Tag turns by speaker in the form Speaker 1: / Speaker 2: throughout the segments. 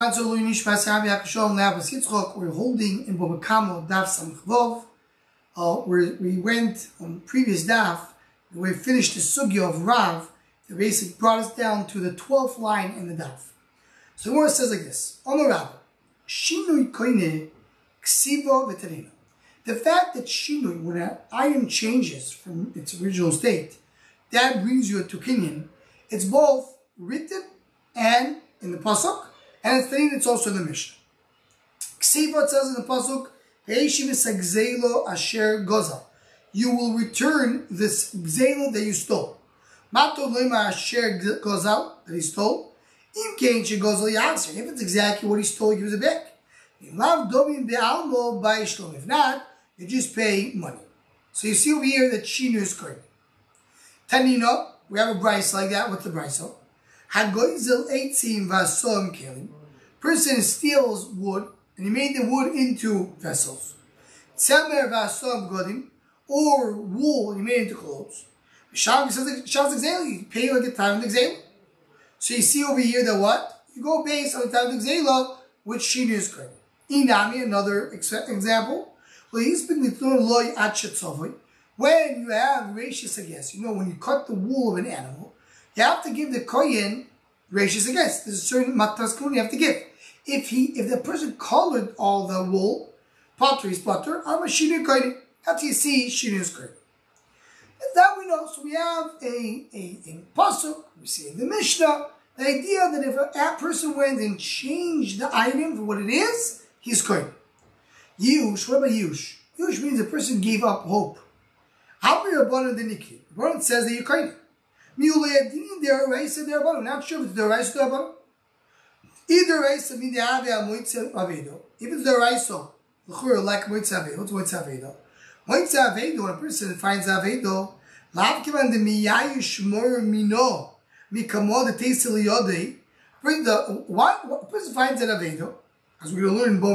Speaker 1: We're holding in Bava Kama Daf Samchvov. Uh, where we went on previous Daf, we finished the sugya of Rav. The basic brought us down to the 12th line in the Daf. So the Gemara says like this: Omer Rav, Shinui Koine Ksiva Veterina. The fact that Shinui, when an item changes from its original state, that brings you a Tukinian. It's both written and in the pasuk and it's it's also in the Mishnah. Ksiva says in the Pasuk, asher goza. You will return this gzela that you stole. Mato lema asher gozal that he stole. Im kein she gozel yasir. If it's exactly what he stole, gives it back. If not, you just pay money. So you see over here that she knew is correct. Tanino, we have a price like that. What's the price? Hagoizel eitzim vasom kelim. Person steals wood and he made the wood into vessels. Tzemer vasom godim or wool and he made into clothes. Says Shav's you pay like the time of the. So you see over here that what? You go based on the time of the which Shini is correct. Inami, another example. When you have ratius against, you know, when you cut the wool of an animal, you have to give the koyin ratius against. There's a certain mataskun you have to give. If he, if the person colored all the wool, potter is potter, I'm a shinu. How do you see shinu is koyin? That we know. So we have a, a, a pasuk, we see in the Mishnah, the idea that if a, person went and changed the item for what it is, he's koyin. Yush, what about Yush? Yush means a person gave up hope. How many Rabbanan the Nikki? Rabbanan says that you're koyin. Miuledin deraisa derabanu. Not sure if it's deraisa derabanu. Either raisa mean the ave amoitze avedo. If it's deraisa, l'chur like moitze avedo. What's moitze avedo? Moitze avedo. When a person finds avedo, lav kivan de miyayish mor mino mikamo the teisel yodei. Bring the why a person finds an avedo, as we're going to learn in Bo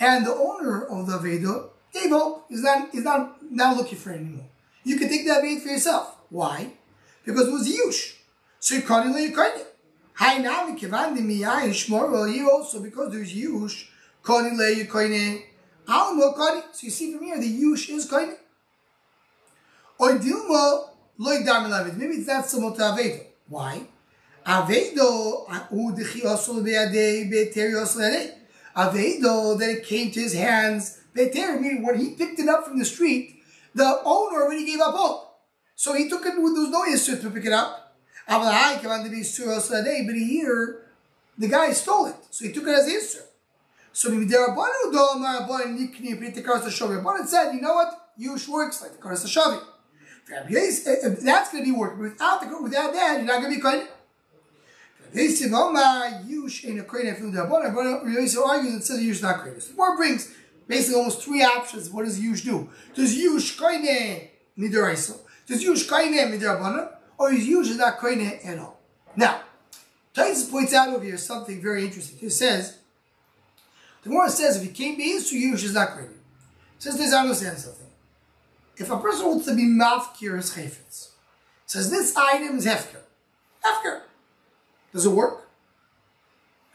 Speaker 1: and the owner of the avedo gave up. Is not is not now looking for it anymore. You can take the avedo for yourself. Why? Because it was Yush. So you can't you can't. Hi now we kivan the miyayish more you also because there's Yush. Kani le you koine. Almo kani. So you see from here the Yush is koine. Or dilma loy damilavid. Maybe it's not similar to Avedo. Why? Avedo udechi also beadei beteri also Avedo that it came to his hands. Beteri meaning when he picked it up from the street, the owner already gave up hope. So he took it, there was no Yisur to pick it up. But here, the guy stole it. So he took it as Yisur. So Rabbanan said, you know what? Yush works like the Karas Hashavi. If eh, eh, that's going to be working without the without that, you're not going to be kohen. They said, "Omar Yush ain't a kohen if you do Rabbanan." Rabbanan argues and says Yush not kohen. The more brings basically almost three options. What does Yush do? Does Yush kohen eh, nidaraisa? Does Yush Kaine midrabana, or is Yush not Kaine at all? Now, Taisus points out over here something very interesting. He says, the Gemara says if he can't be to Yush is not Kaine. Says this, I understand something. If a person wants to be mafkir his chayfetz, says this item is hefker. Hefker. Does it work?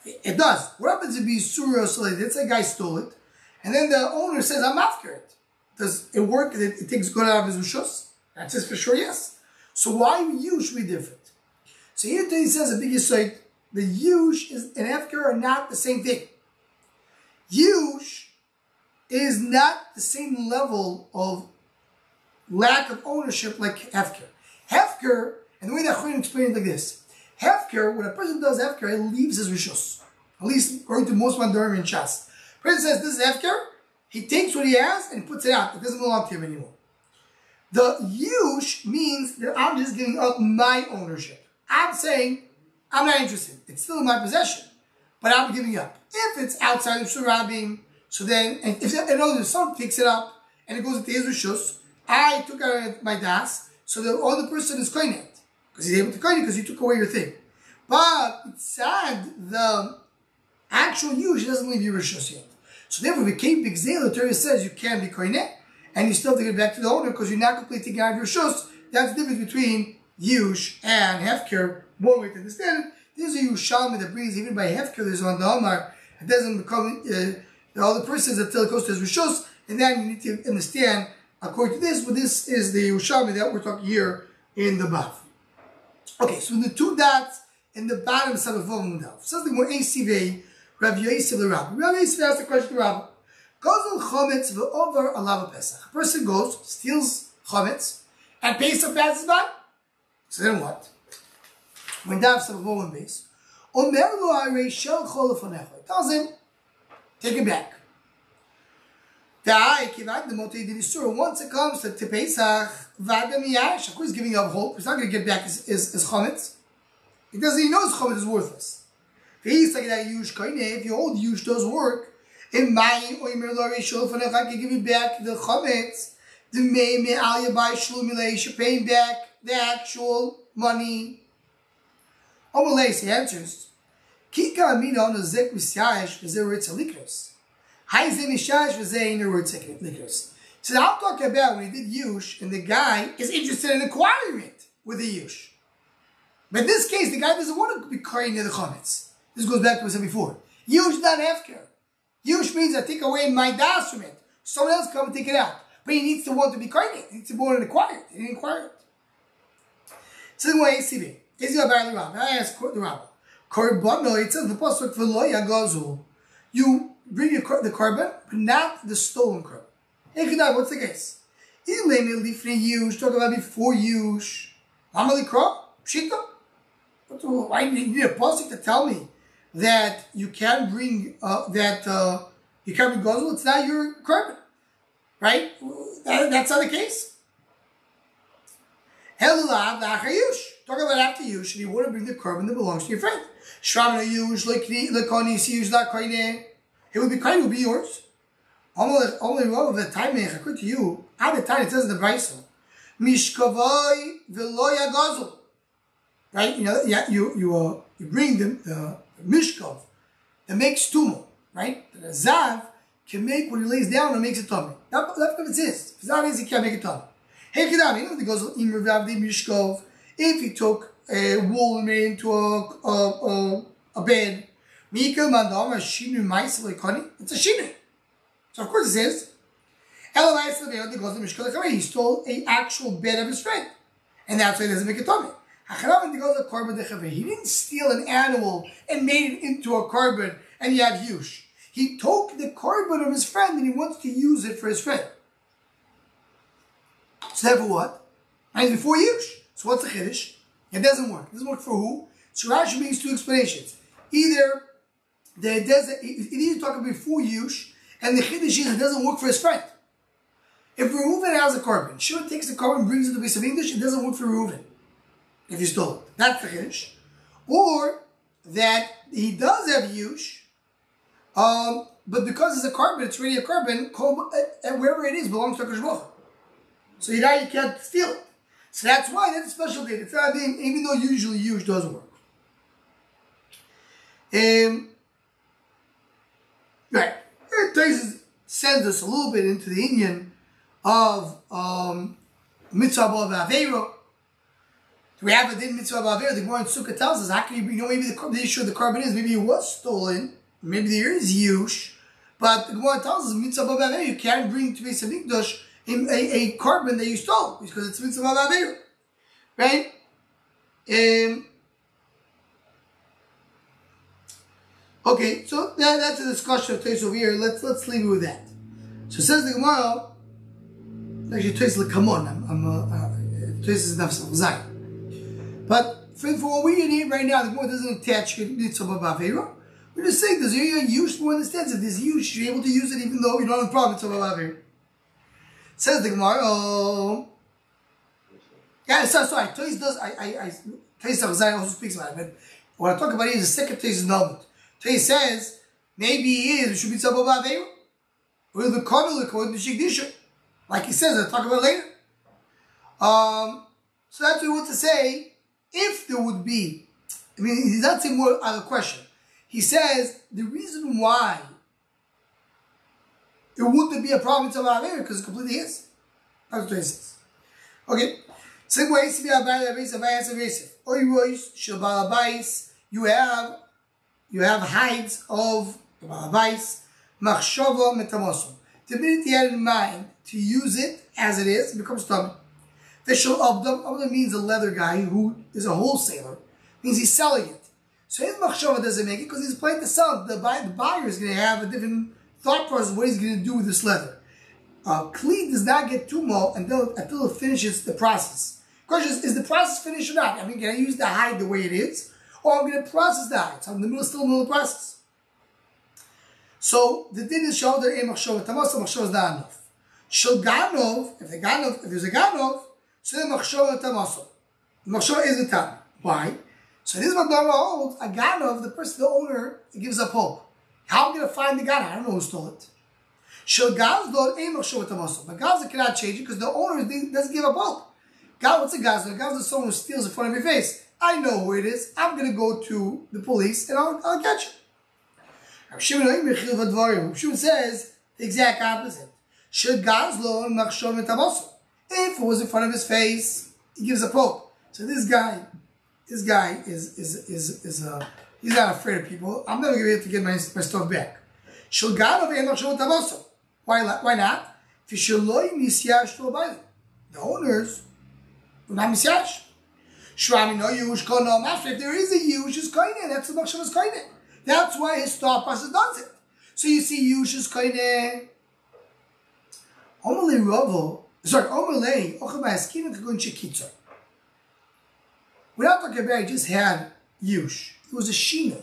Speaker 1: It does. What happens if he's surah so let's say a guy stole it, and then the owner says, I'm mafkir it. Does it work? It, it takes good out of his rishus? That says for sure yes. So why Yush be different? So here he says a big insight, the Yush is and Hefker are not the same thing. Yush is not the same level of lack of ownership like Hefker. Hefker, and the way that Chayin explained it like this, Hefker, when a person does Hefker, he leaves his rishos. At least according to most Mandarim and. Person says this is Hefker, he takes what he has and puts it out. It doesn't belong to him anymore. The yush means that I'm just giving up my ownership. I'm saying I'm not interested. It's still in my possession, but I'm giving up. If it's outside of surabim, so then, and if in other words, someone picks it up and it goes into his rishus, I took out my das, so the other person is coin it because he's able to coin it because you took away your thing. But it's sad the actual yush doesn't leave your rishus yet. So therefore, the Big the Torah says you can't be koinet, and you still have to give back to the owner because you're not completely taking your shus. That's the difference between yush and hefker. One way to understand it. There's a Yerushalmi that brings even by half killers on the Omar. It doesn't become uh, all the persons until it goes to his Rishos, and then you need to understand according to this, but this is the Yerushalmi that we're talking here in the Bav. Okay, so the two dots in the bottom of Sabbath Something more ACV, Rav Yosef the Rav. Rav Yosef asked the question to Rav. On chometz over a lava pesach. A person goes, steals chometz, and Pesach passes by. So then what? When Dav Sabbath base, Omer lo arei shel chol lefonecha. Tells him, take it back. Once it comes to, to Pesach, Vada Miyash, of course, giving up hope. He's not going to get back his, his, his chometz. He doesn't, he knows chometz is worthless. If your old yush does work, in my oimer lori shul for I can give you back the chometz, the may me al yabai shlum you're paying back the actual money. Oh, Omalei, he answers, Kika amina on a zek misyash, v'zeh ritz alikros. Haizen misyash, v'zeh in a ritz alikros. So I'm talking about when he did yush, and the guy is interested in acquiring it with the yush. But in this case, the guy doesn't want to be carrying the chametz. This goes back to what I said before. Yush not Yush means I take away my das from it. Someone else come and take it out. But he needs to want to be it. He needs to want to acquire it. He didn't acquire it. So the way ACB. Is you about the rabbi? I ask the rabbi. Korban, it says the pasuk for lo yagazu. You bring your, the korban, but not the stolen korban. Ekidai, what's the case? Ilemi lifnei yush, talk about before yush. Amali kro, pshita. Why do you need a pasuk to tell me that you can bring uh, that uh, you can bring gozel? It's not your korban, right? That, that's not the case. Helulav yush. Talk about after yush, and you want to bring the korban that belongs to your friend. Shramana yush, lekoni yush, not koine. It would be kind. It would be yours. Only, only one of the time to you, at the time it says in the Brisa, Mishkavoi v'lo. Right? You know, yeah, you you uh, you bring the, the, the mishkav that makes tumor, right? The zav can make when he lays down and makes a tummy. That, what it says. If it's not he can't make a tummy. Hey, Kedam, you know the goes in the mishkav. If he took a wool and made into a a, a, a bed, Mika mandam a shinu ma'is It's a shinu. So of course it says, Elamai Slaveon, he goes to Mishkov he stole an actual bed of his friend. And that's why he doesn't make a tummy. He didn't steal an animal and made it into a carbon and he had yush. He took the carbon of his friend and he wants to use it for his friend. So therefore what? And before yush. So what's the chiddush? It doesn't work. It doesn't work for who? So Rashi makes two explanations. Either the desert, it either talking before yush, and the chiddush is it doesn't work for his friend. If Reuven has a carbon, sure takes the korban, brings it to the base of English, it doesn't work for Reuven if he stole it. That's the chiddush. Or that he does have yush, um, but because it's a korban, it's really a korban, and wherever it is belongs to Akash So you now you can't steal it. So that's why that's a special date. It's not even though usually yush does work. Um, right. Taisus sends us a little bit into the Indian of um, mitzvah of Aveiro. We have a din mitzvah of? The Gemara in Sukkah tells us, how can you, you know, maybe the, the issue of the carbon is, maybe it was stolen, maybe there is yush, but the Gemara tells us, mitzvah of you can't bring to Beis HaMikdash a, a, a korban that you stole, because it's mitzvah of. Right? Um, Okay, so that, that's a discussion of Tais over here. Let's let's leave it with that. So says the Gemara. Actually, Tais come on. I'm, I'm uh, uh, is enough Zayin. But for, for what we need right now, the Gemara doesn't attach mitzvah b'avera. We're just saying there's a use for understands that there's use. You're able to use it even though you don't have a problem mitzvah b'avera. Says the Gemara. Oh. Yeah, so, sorry. Tais does. I I I Zayin also speaks about it, but what I talk about is the second Tais Nomet. So he says, maybe he is, it should be Tzabah Ba'averu. Or the Kodal according to Shigdisha. Like he says, I'll talk about later. Um, so that's what we want to say. If there would be, I mean, he's not more of question. He says the reason why there wouldn't be a problem with Tzabah because it completely is. That's what says. Okay. Same way, Abayis, you have you have hides of Balabais, Machshava Metamosim. Minute he had in mind to use it as it is, it becomes tummy. Vishal Abdam, means a leather guy who is a wholesaler, means he's selling it. So his machshava doesn't make it because he's planning to sell it. The, buy, the buyer is going to have a different thought process what he's going to do with this leather. Uh, Kli does not get tumo until, until it finishes the process. Question is, is the process finished or not? I mean, can I use the hide the way it is? Or I'm going to process the hide? So I'm in the middle, still in the middle of the process. So the din is show there a machshava tamas, machshava is not enough. Shel ganov, if the ganov, if there's a ganov, so the machshava. The machshava is the tam. Why? So this Magdala holds a ganov, the person, the owner, gives up hope. How am I going to find the ganov? I don't know who stole it. Shel gazdor a machshava tamaso. But gazda cannot change it because the owner doesn't give up hope. God, what's a gazda? Gazda is someone who steals in front of your face. I know who it is. I'm going to go to the police and I'll, I'll catch you. Shimon says the exact opposite. Should Gazlo machshov metamoso. If it was in front of his face, he gives a poke. So this guy, this guy is is is is uh, he's not afraid of people. I'm never to be able to get my, my stuff back. Why why not? The owners. If there is a yush, is koine. That's the machshov is koine. That's why his thought process does it. So you see yush is koine. Omele Ravo, sorry, Omele, Ochamayaskim Kagun not talking about, he just had Yush. It was a Shino.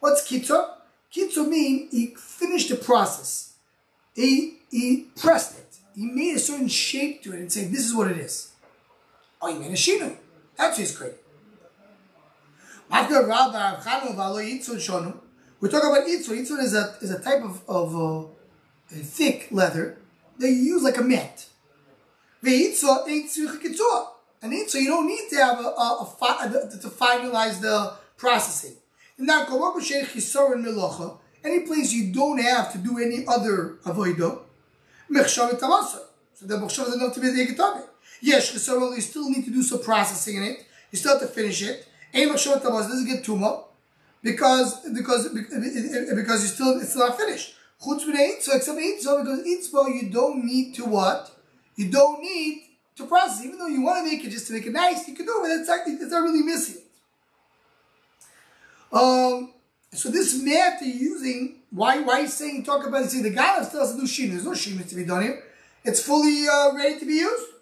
Speaker 1: What's Kitza? Kitza means he finished the process. He, he pressed it. He made a certain shape to it and said, this is what it is. Oh, he made a Shino. That's his great. We talk about Itzur. Itzur is a, is a type of, of uh, thick leather that you use like a mat. An itza, you don't need to have a, a, a, to finalize the processing. And Now, in the locha, any place you don't have to do any other avoido, so the mechshav is enough to be the ekitabe. Yes, you still need to do some processing in it. You still have to finish it. Any mechshav doesn't get tuma because because because you still it's not finished. Chutz so except itzva, because itzva you don't need to what? You don't need to process. Even though you want to make it just to make it nice, you can do it, but it's, actually, it's not really missing Um, so this mat you're using, why why you saying, talk about it, see the guy still has to do sheen. There's no sheen to be done here. It's fully uh, ready to be used.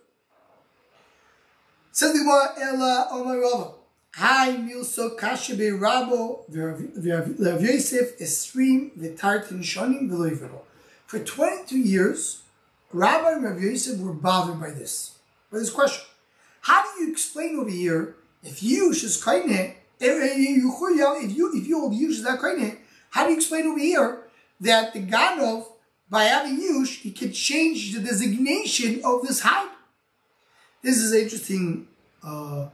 Speaker 1: Says the Gemara, Ella Omar Rava. Hi Milso Kashabe Rabo Rav Yosef Esrim V'Tartin Shonim V'Loivero. For 22 years, Rabbi and Rav Yosef were bothered by this, by this question. How do you explain over here if Yush is kaine, if you if you hold Yush kaine, how do you explain over here that the Ganov, by having Yush, he can change the designation of this hide? This is an interesting. Uh,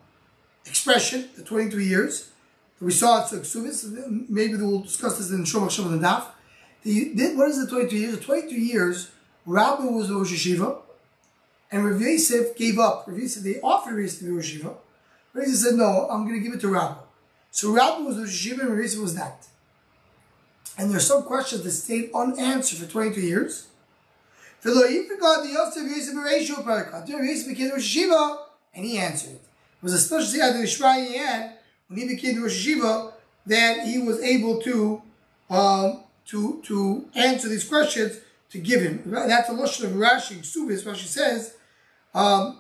Speaker 1: expression, the 23 years. We saw it in maybe we'll discuss this in Shomach Shom and Daf. The, what is the 22 years? The 22 years, Rabbi was Rosh Yeshiva, and Rav Yosef gave up. Rav Yosef, they offered Rav Yosef to be Rosh Yeshiva. Rav Yosef said, no, I'm going to give it to Rabbi. So Rabbi was Rosh Yeshiva and Rav Yosef was not. And there are some questions that stayed unanswered for 22 years. Rav Yosef became Rosh Yeshiva, and he answered it was a special siyata Shmai he had when he became Rosh Yeshiva that he was able to um, to to answer these questions to give him. That's a lashon of Rashi Subis. Rashi says, um,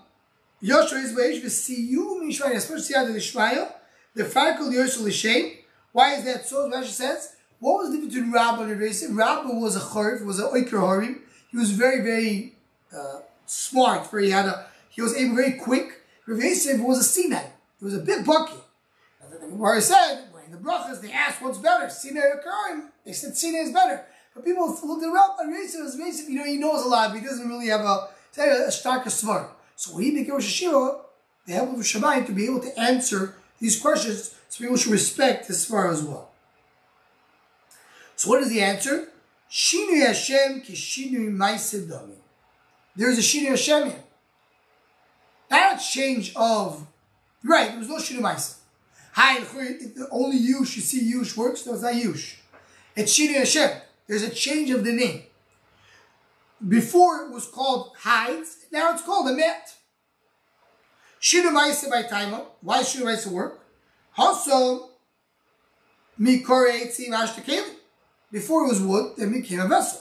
Speaker 1: Yoshua is v'eish v'siyu mishmai, especially siyata Shmai, the farkul Yoshua l'shem. Why is that so? Rashi says, what was the difference between Rabba and Rashi? Rabba was a chorif, was a oikr harim. He was very, very uh, smart. Very, he had a, he was able very quick Yosef was a seaman. He was a big bucket. Where I said, when the brachas, they asked what's better, Sina or Karim. They said Sina is better. But people looked around Rav Yosef as Yosef, you know, he knows a lot, but he doesn't really have a, a, a stark svar. So he became Rosh Yeshiva, the help of Shabbat to be able to answer these questions, so people should respect his svar as well. So what is the answer? Shinu Hashem ki shinu ma'asedami. There is a Shinu Hashem here. A change of, right, there was no Shinu Maisa. Hi, only Yush, you see Yush works? No, it's not Yush. It's Shini Hashem. There's a change of the name. Before it was called Hides, now it's called a Met. Shinu Maisa by Taima. Why Shinu Maisa work? Also, Mikore Eitzim Ashtakeli. Before it was wood, then became a vessel.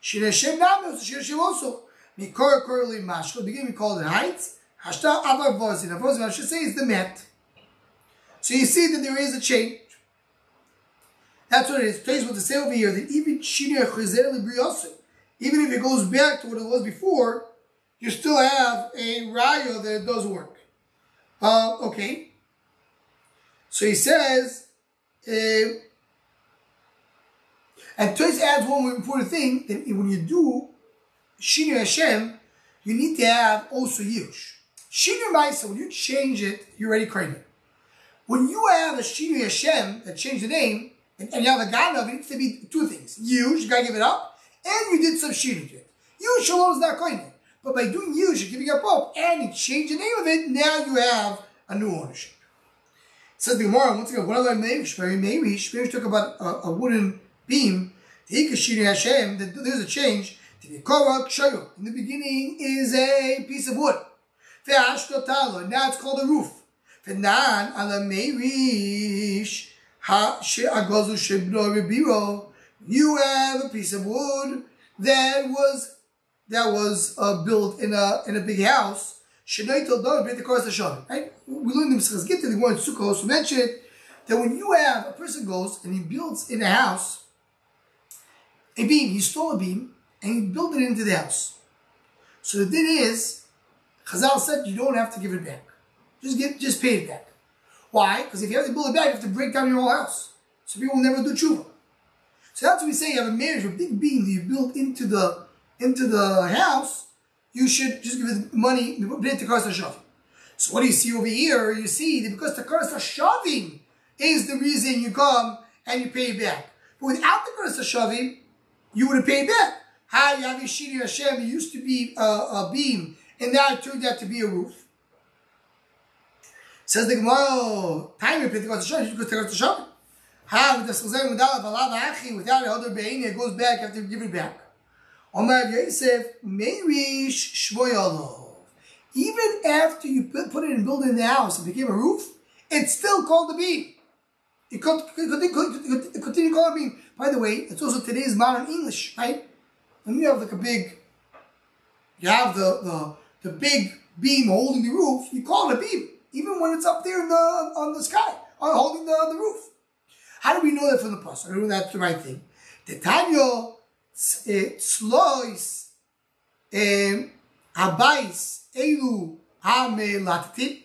Speaker 1: Shir Hashem Nam, was Shir Hashem also. Mikore Koreli Mashko. Beginning we called it Heights. Hashta Avar Vozin. Vozin, I should say, is the Met. So you see that there is a change. That's what it is. Plays with the say over here that even even if it goes back to what it was before, you still have a raya that it does work. Uh, okay. So he says, uh, and Toys adds one more important thing that when you do Shinur Hashem, you need to have also Yush. Shinur Maisa, when you change it, you're already craving. When you have a Shinur Hashem that changed the name, and, and you have a Ganav, it needs to be two things. You gotta give it up, and you did some Shinur to it. Yush alone is not koine. But by doing Yush, you're giving up up, and you change the name of it, now you have a new ownership. Says the Gemara, once again, one other Meirish, Meirish, Meirish talk about a, a wooden beam, Hashem, that there's a change. the Yikora Kshayu, In the beginning is a piece of wood. Now it's called a roof. You have a piece of wood that was that was uh, built in a in a big house. Right? We learned in Mesachas Gittin, the one in mentioned that when you have a person goes and he builds in a house a beam. He stole a beam and he built it into the house. So the thing is, Chazal said you don't have to give it back. Just get, just pay it back. Why? Because if you have to build it back, you have to break down your whole house. So people will never do tshuva. So that's what we say. You have a marriage, a big beam that you built into the into the house. You should just give it money. It to Shavim. So what do you see over here? You see that because the Karas Shavim is the reason you come and you pay back. But without the Karas Shavim, you would have paid back. How Yavishiri Hashem, it used to be a, a, beam, and now it turned out to be a roof. Says the Gemara, time you pay the Shah, you go to the Shah. How with the Sazay without a Valav Achi, without a other Bein, it goes back, you have to give it back. Omar Yosef, Meirish Shvoyalov. Even after you put, it in building the house, it became a roof, it's still called a beam. It could, it could, it continue calling beam. By the way, it's also today's modern English, right? When you have like a big, you have the, the, the big beam holding the roof, you call it a beam, even when it's up there in the, on the sky, on holding the, the roof. How do we know that from the pasuk? I know that's the right thing. The Tanya slois abais elu ha-melatitim.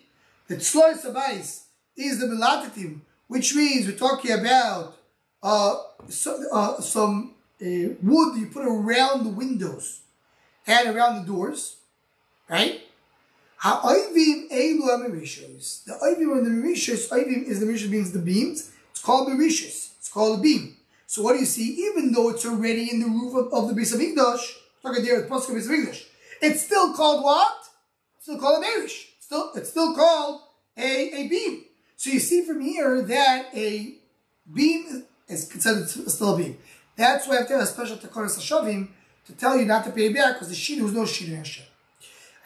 Speaker 1: The slois abais is the melatitim, which means we're talking about uh, so, uh, some uh, wood you put around the windows and around the doors, right? Ha'oivim elu amirishos. The oivim and the mirishos, oivim is the mirishos means the beams. It's called mirishos. It's called a beam. So what do you see? Even though it's already in the roof of, of the base of English, at there, the Pasuk base of it's still called what? It's still called a mirish. Still, it's still called a, a beam. So you see from here that a beam is considered still a beam. That's why I have to have a special Takonis Hashavim to tell you not to pay back because the Shinu is no Shinu Hashem.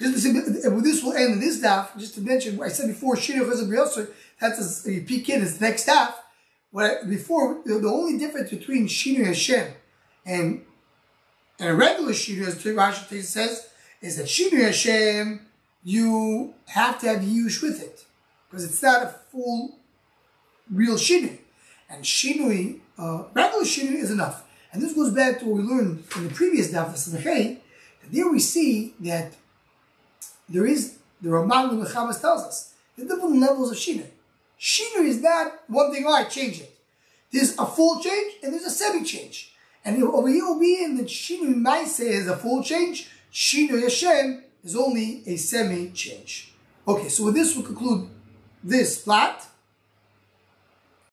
Speaker 1: Just to this will end this daf, just to mention, I said before, Shinu Chazab Yosser, that's a, a peek in, the next daf. What before, the, the, only difference between Shinu Hashem and, and a regular Shinu, as Rashi says, is that Shinu Hashem, you have to have Yush with it. Because it's not a full, real Shinu. And shinui, uh, regular shinui is enough. And this goes back to what we learned in the previous daf of that there we see that there is, the Ramban Mechamas tells us, the different levels of shinui. Shinui is not one thing, oh, I change it. There's a full change and there's a semi-change. And over here will be in the Shinui Maise is a full change, Shinui Hashem is only a semi-change. Okay, so with this we'll conclude this flat.